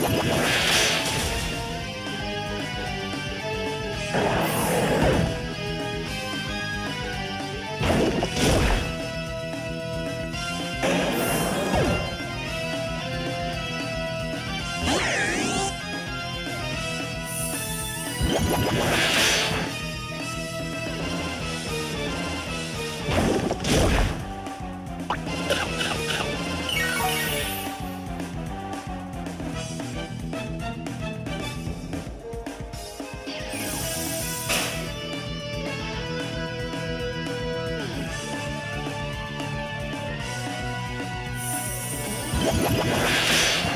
Oh! ハハハハ!